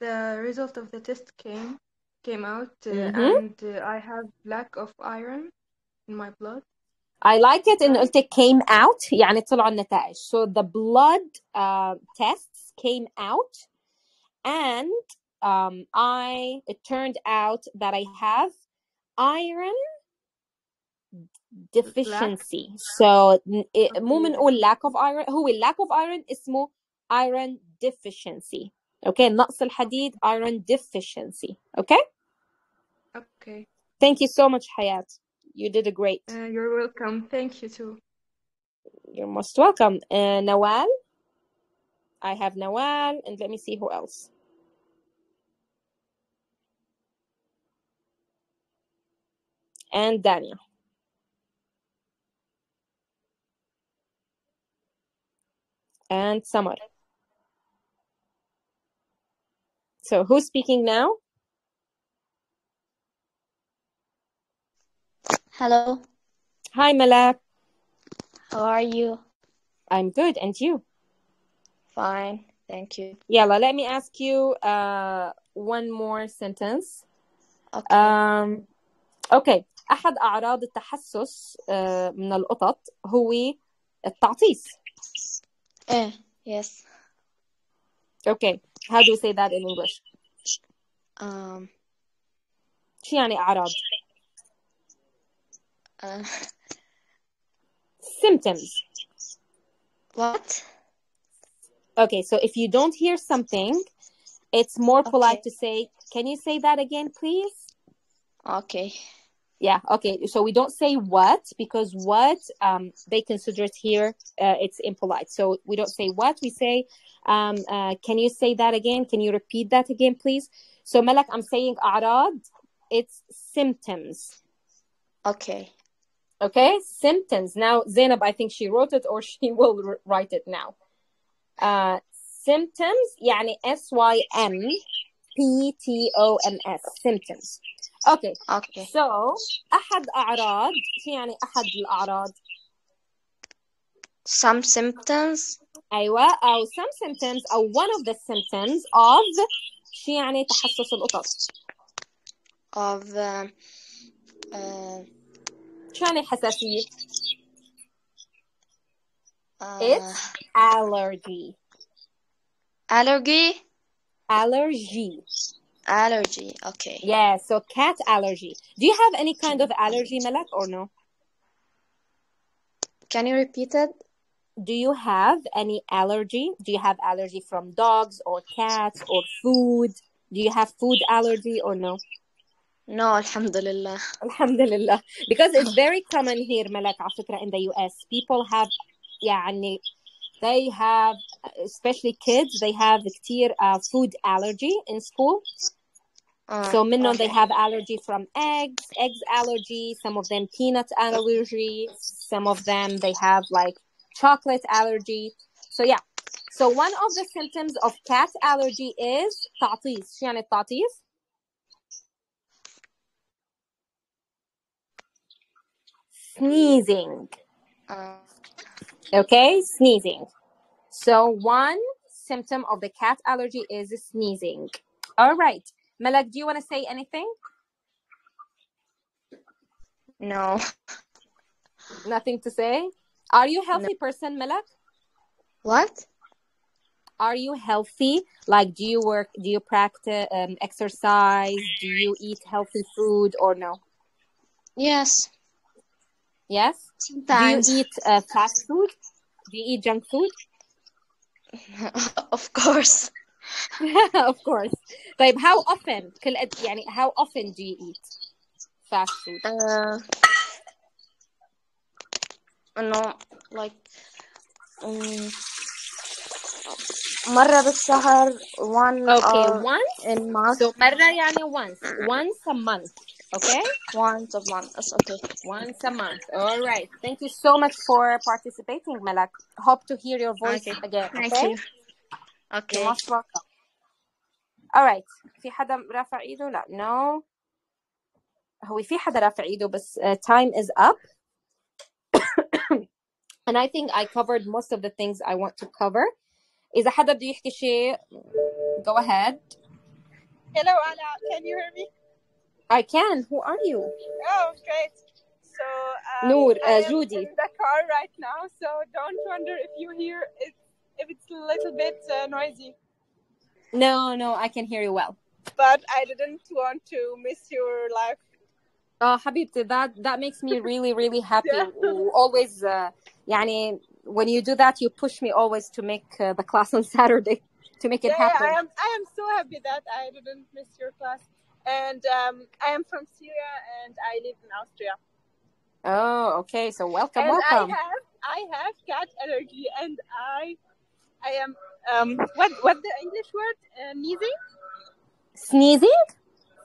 The result of the test came came out, uh, Mhm. and uh, I have lack of iron in my blood. I like it إنه Right? قلت came out يعني طلعوا النتائج so the blood uh, tests came out and um, I it turned out that I have iron Lack. deficiency so ن- إيه- مو Okay. بنقول lack of iron هو lack of iron اسمه iron deficiency okay نقص الحديد iron deficiency okay Okay. thank you so much حياة you did a great Uh, you're welcome. Thank you too. you're most welcome. Uh, Nawal? I have Nawal and let me see who else. And Dania and Samar so who's speaking now Hello, hi Malak how are you? I'm good and you Fine, thank you. Yalla, let me ask you uh, one more sentence. Okay. Um, okay. أحد أعراض التحسس uh, من القطط هو التعطيس. Eh, yes. Okay. How do you say that in English? Um, شو يعني أعراض? uh, Symptoms. what? Okay, so if you don't hear something, it's more polite Okay. to say, can you say that again, please? Okay. Yeah, okay. So we don't say what because what um, they consider it here uh, it's impolite. So we don't say what. We say, um, uh, can you say that again? Can you repeat that again, please? So Malak, I'm saying أعراض. It's symptoms. Okay. Okay, symptoms. Now Zainab, I think she wrote it or she will r- write it now. Uh, symptoms يعني S Y M P T O M S symptoms. Okay. Okay. So أحد أعراض شو يعني أحد الأعراض؟ Some symptoms أيوة أو some symptoms أو one of the symptoms of شو يعني تحسس القطط؟ of uh, uh, شو يعني حساسية؟ uh, It's allergy. allergy. Allergy. Allergy. Okay. Yeah, so cat allergy. Do you have any kind of allergy, Malak, or no? Can you repeat it? Do you have any allergy? Do you have allergy from dogs or cats or food? Do you have food allergy or no? No, alhamdulillah. Alhamdulillah. Because it's very common here, Malak, على فكرة, in the US. People have, يعني, they have, especially kids, they have كتير uh, food allergy in school. Uh, So منهم they okay. have allergy from eggs, eggs allergy, some of them peanut allergy, some of them they have like chocolate allergy. So yeah. So one of the symptoms of cat allergy is تعطيس. شو يعني التعطيس؟ Sneezing. Uh, Okay, sneezing. So one symptom of the cat allergy is sneezing. All right. Malak, do you want to say anything? no. Nothing to say? Are you a healthy person, Malak? What? Are you healthy? Like, do you work, do you practice um, exercise? Do you eat healthy food or no? Yes. Yes? Sometimes. Do you eat uh, fast food? Do you eat junk food? of course. of course. طيب how often كل قد يعني how often do you eat fast food? Uh, no, like um, مرة بالشهر one Okay, or once. in month So مرة يعني once. Once a month. Okay, once a month. Okay. Once a month. All right. Thank you so much for participating, Malak. Hope to hear your voice okay. again. Okay? Thank you. Okay. You're most welcome. All right. في حدا رافع ايده؟ لا. No. هو في حدا رافع ايده بس uh, time is up. and I think I covered most of the things I want to cover. إذا حدا بده يحكي شيء go ahead. Hello, Alaa. Can you hear me? I can. Who are you? Oh, great. So, um, Noor, uh, Judy. in the car right now, so don't wonder if you hear it, if it's a little bit uh, noisy. No, no, I can hear you well. But I didn't want to miss your live. Uh, oh, Habibti, that, that makes me really, really happy. yeah. Always, uh, yani, when you do that, you push me always to make uh, the class on Saturday to make it yeah, happen. I am, I am so happy that I didn't miss your class. And um, I am from Syria, and I live in Austria. Oh, okay. So welcome, and welcome. I have I have cat allergy, and I I am um what what the English word uh, sneezing Sneezing?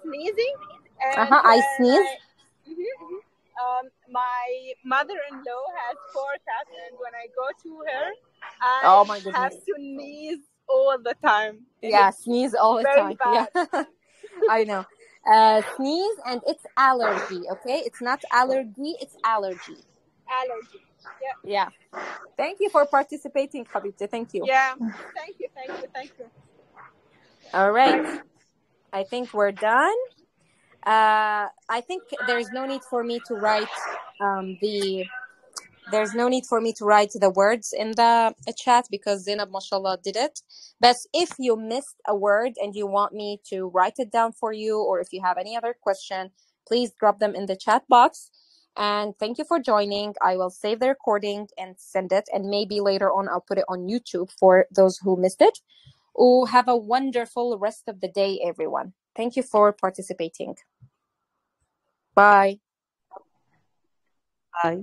sneezing and Uh-huh, I uh, sneeze. I- Mhm, mhm. um my mother-in-law has four cats, and when I go to her, I Oh my have to sneeze all the time. Yeah, sneeze all the very time. bad. Yeah, I know. Uh, sneeze and it's allergy. Okay, it's not allergy, it's allergy. allergy. Yeah. Yeah. Thank you for participating, Habibti. Thank you. Yeah. Thank you. Thank you. Thank you. All right. I think we're done. Uh, I think there's no need for me to write um, the. There's no need for me to write the words in the uh, chat because Zainab, mashallah, did it. But if you missed a word and you want me to write it down for you, or if you have any other question, please drop them in the chat box. And thank you for joining. I will save the recording and send it. And maybe later on, I'll put it on YouTube for those who missed it. Oh, have a wonderful rest of the day, everyone. Thank you for participating. Bye. Bye.